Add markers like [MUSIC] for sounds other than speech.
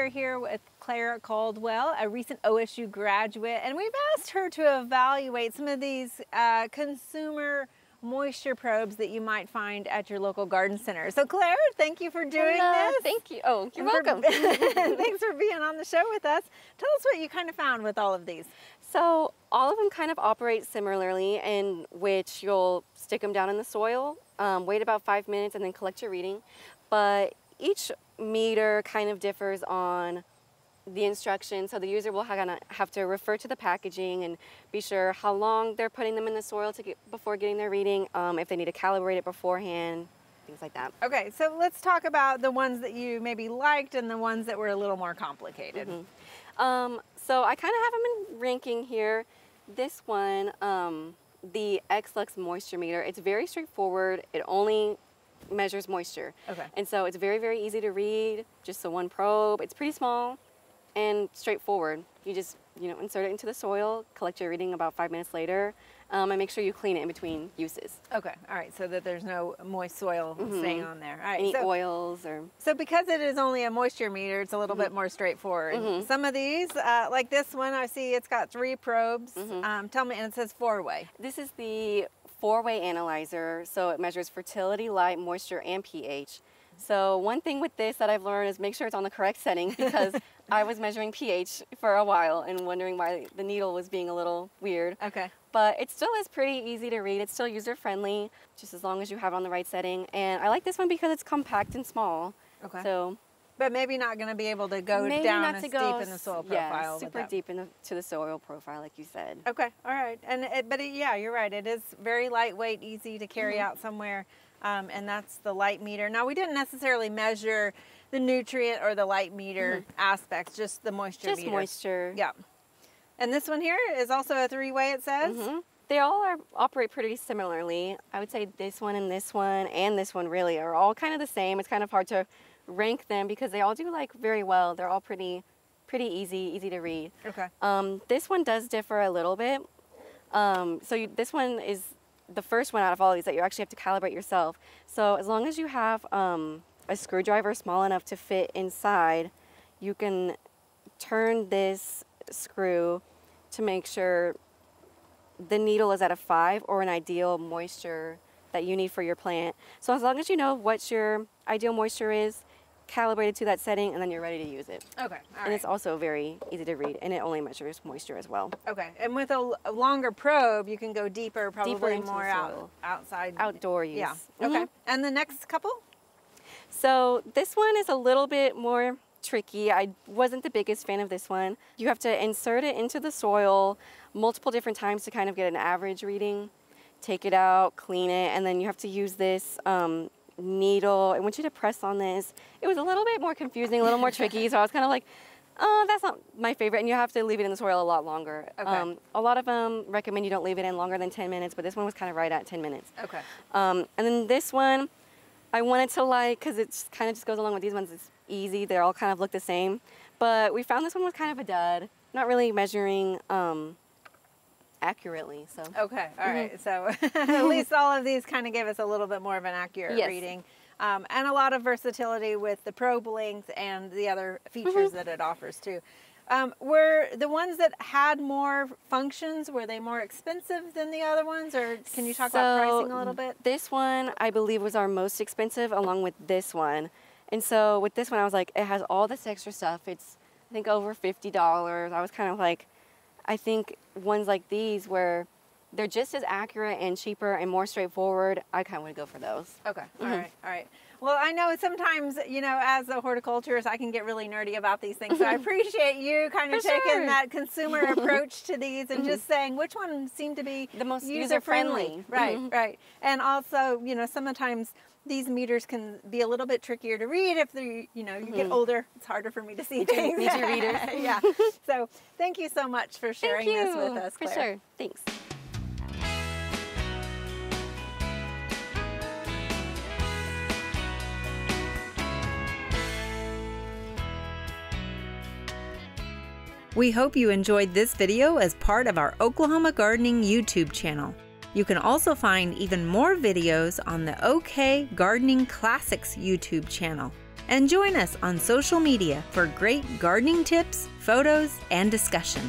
are here with Claire Caldwell, a recent OSU graduate, and we've asked her to evaluate some of these uh, consumer moisture probes that you might find at your local garden center. So Claire, thank you for doing Hello, this. Thank you. Oh, you're for- welcome. [LAUGHS] [LAUGHS] Thanks for being on the show with us. Tell us what you kind of found with all of these. so all of them kind of operate similarly in which you'll stick them down in the soil, um, wait about five minutes and then collect your reading. But each meter kind of differs on the instructions. So the user will ha- have to refer to the packaging and be sure how long they're putting them in the soil to get, before getting their reading, um, if they need to calibrate it beforehand, things like that. Okay, so let's talk about the ones that you maybe liked and the ones that were a little more complicated. Um, so I kind of have them in ranking here. This one, um, the Xlux Moisture Meter, it's very straightforward. It only measures moisture. Okay. And so it's very, very easy to read, just the one probe. It's pretty small and straightforward. You just, you know, insert it into the soil, collect your reading about five minutes later, um, and make sure you clean it in between uses. Okay, all right, so that there's no moist soil staying on there. All right, Any so, oils or so because it is only a moisture meter, it's a little bit more straightforward. Some of these, uh, like this one, I see it's got three probes. Um, tell me, and it says four way. This is the four-way analyzer, so it measures fertility, light, moisture, and pH. So one thing with this that I've learned is make sure it's on the correct setting because [LAUGHS] I was measuring pH for a while and wondering why the needle was being a little weird. Okay. But it still is pretty easy to read. It's still user-friendly, just as long as you have it on the right setting. And I like this one because it's compact and small. Okay. So But maybe not going to be able to go maybe down as to deep in the soil yeah, profile. with super deep into the soil profile, like you said. Okay, all right, and it, but it, yeah, you're right. It is very lightweight, easy to carry Mm-hmm. out somewhere, um, and that's the light meter. Now we didn't necessarily measure the nutrient or the light meter aspects, just the moisture. Just meter. moisture. Yeah. And this one here is also a three-way. It says. Mhm. They all are, operate pretty similarly. I would say this one and this one and this one really are all kind of the same. It's kind of hard to rank them because they all do like very well. They're all pretty, pretty easy, easy to read. Okay. Um, this one does differ a little bit. Um, so you, this one is the first one out of all these that you actually have to calibrate yourself. So as long as you have um, a screwdriver small enough to fit inside, you can turn this screw to make sure the needle is at a five or an ideal moisture that you need for your plant. So as long as you know what your ideal moisture is, calibrate it to that setting, and then you're ready to use it. Okay. And right. it's also very easy to read, and it only measures moisture as well. Okay. And with a longer probe, you can go deeper, probably the more out, outside. Outdoor use. Yeah. Mhm. Okay. And the next couple. So this one is a little bit more tricky. I wasn't the biggest fan of this one. You have to insert it into the soil multiple different times to kind of get an average reading. Take it out, clean it, and then you have to use this um, needle. I want you to press on this. It was a little bit more confusing, a little more tricky, so I was kind of like, oh, that's not my favorite. And you have to leave it in the soil a lot longer. Okay. a lot of them recommend you don't leave it in longer than 10 minutes, but this one was kind of right at 10 minutes. Okay. Um, and then this one, I wanted to like, because it kind of just goes along with these ones. It's easy. They all kind of look the same. But we found this one was kind of a dud. Not really measuring um, accurately. So Okay, all Mm-hmm. right. So [LAUGHS] at [LAUGHS] least all of these kind of give us a little bit more of an accurate Yes. reading. Um, and a lot of versatility with the probe length and the other Mm-hmm. features that it offers too. Um, were the ones that had more functions, were they more expensive than the other ones? Or can you talk about So pricing a little bit? This one, I believe, was our most expensive along with this one. And so with this one, I was like, it has all this extra stuff. It's, I think, over $50. I was kind of like, I think ones like these where they're just as accurate and cheaper and more straightforward, I kind of would go for those. Okay. all Mhm. right, all right. Well, I know sometimes, you know, as a horticulturist, I can get really nerdy about these things. So I [LAUGHS] appreciate you kind of For taking sure. that consumer approach to these and just saying which one seemed to be The most user friendly. Right, Mhm. right. And also, you know, sometimes these meters can be a little bit trickier to read if they, you know, you get older. It's harder for me to [LAUGHS] see things. readers. [LAUGHS] yeah. So thank you so much for sharing this with us, Claire. For sure. Thanks. We hope you enjoyed this video as part of our Oklahoma Gardening YouTube channel. You can also find even more videos on the OK Gardening Classics YouTube channel. and join us on social media for great gardening tips, photos, and discussion.